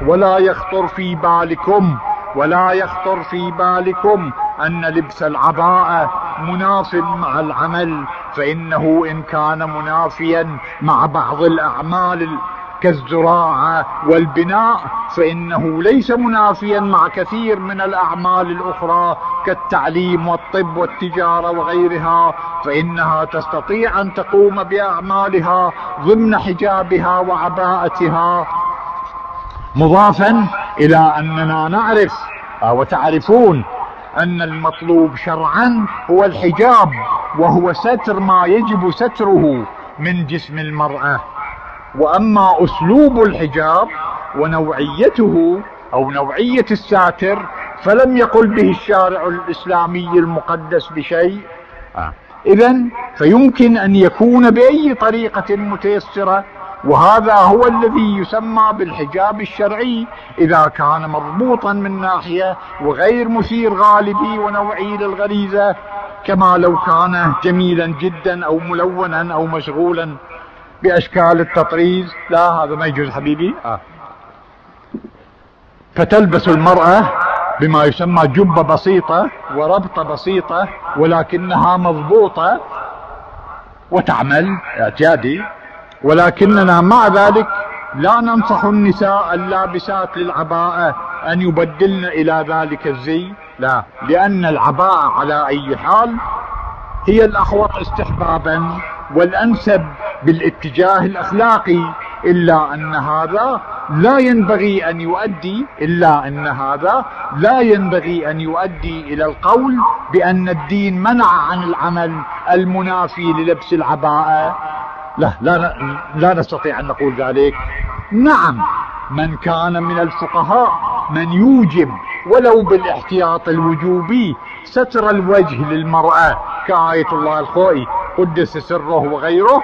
ولا يخطر في بالكم ولا يخطر في بالكم أن لبس العباءة مناف مع العمل فإنه إن كان منافيا مع بعض الأعمال كالزراعة والبناء فإنه ليس منافيا مع كثير من الأعمال الأخرى كالتعليم والطب والتجارة وغيرها فإنها تستطيع أن تقوم بأعمالها ضمن حجابها وعباءتها. مضافا إلى أننا نعرف وتعرفون أن المطلوب شرعا هو الحجاب وهو ستر ما يجب ستره من جسم المرأة وأما أسلوب الحجاب ونوعيته أو نوعية الساتر فلم يقل به الشارع الإسلامي المقدس بشيء آه. اذا فيمكن أن يكون بأي طريقة متيسرة وهذا هو الذي يسمى بالحجاب الشرعي إذا كان مربوطا من ناحية وغير مثير غالبي ونوعي للغريزة كما لو كان جميلا جدا أو ملونا أو مشغولا بأشكال التطريز. لا هذا ما يجوز حبيبي. آه. فتلبس المرأة بما يسمى جبة بسيطة وربطة بسيطة ولكنها مضبوطة وتعمل اعتيادي ولكننا مع ذلك لا ننصح النساء اللابسات للعباءة أن يبدلن إلى ذلك الزي لا لأن العباءة على أي حال هي الاخوط استحبابا والأنسب بالاتجاه الأخلاقي إلا أن هذا لا ينبغي أن يؤدي إلا أن هذا لا ينبغي أن يؤدي إلى القول بأن الدين منع عن العمل المنافي للبس العباءة. لا لا لا نستطيع أن نقول ذلك. نعم من كان من الفقهاء من يوجب ولو بالاحتياط الوجوبي ستر الوجه للمرأة كآية الله الخوئي قدس سره وغيره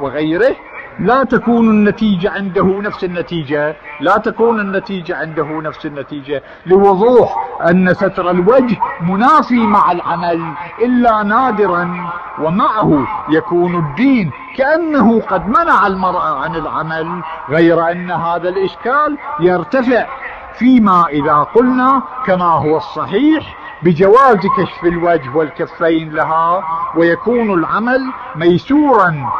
وغيره. لا تكون النتيجة عنده نفس النتيجة. لا تكون النتيجة عنده نفس النتيجة. لوضوح أن ستر الوجه منافي مع العمل إلا نادرا ومعه يكون الدين كأنه قد منع المرأة عن العمل غير أن هذا الإشكال يرتفع. فيما إذا قلنا كما هو الصحيح بجواز كشف الوجه والكفين لها ويكون العمل ميسورا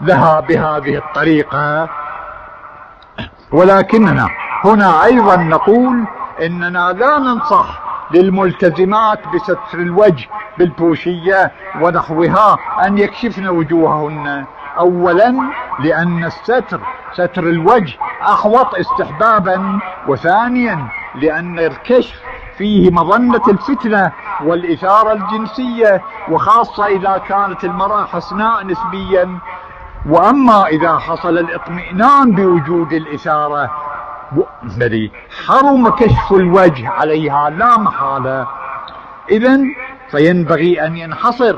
لها بهذه الطريقة. ولكننا هنا أيضا نقول إننا لا ننصح للملتزمات بستر الوجه بالبوشية ونحوها أن يكشفن وجوههن. اولا لأن الستر ستر الوجه احوط استحبابا وثانيا لأن الكشف فيه مظنة الفتنة والإثارة الجنسية وخاصة إذا كانت المرأة حسناء نسبيا. وأما إذا حصل الاطمئنان بوجود الإثارة حرم كشف الوجه عليها لا محالة إذا فينبغي أن ينحصر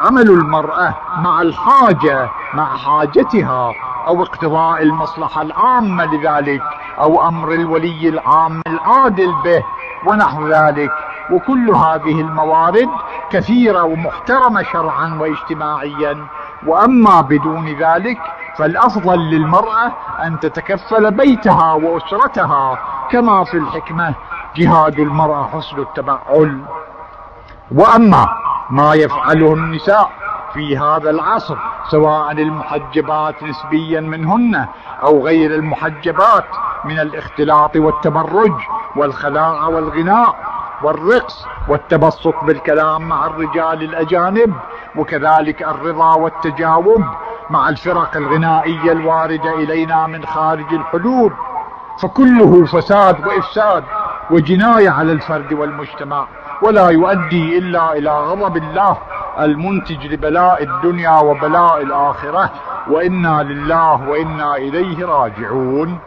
عمل المرأة مع الحاجة مع حاجتها أو اقتضاء المصلحة العامة لذلك أو أمر الولي العام العادل به ونحو ذلك. وكل هذه الموارد كثيرة ومحترمة شرعا واجتماعيا. وأما بدون ذلك فالأفضل للمرأة أن تتكفل بيتها وأسرتها كما في الحكمة جهاد المرأة حسن التبعل. وأما ما يفعله النساء في هذا العصر سواء المحجبات نسبيا منهن أو غير المحجبات من الاختلاط والتبرج والخلاعة والغناء والرقص والتبسط بالكلام مع الرجال الأجانب وكذلك الرضا والتجاوب مع الفرق الغنائية الواردة إلينا من خارج الحدود. فكله فساد وإفساد وجناية على الفرد والمجتمع ولا يؤدي إلا إلى غضب الله المنتج لبلاء الدنيا وبلاء الآخرة. وإنا لله وإنا إليه راجعون.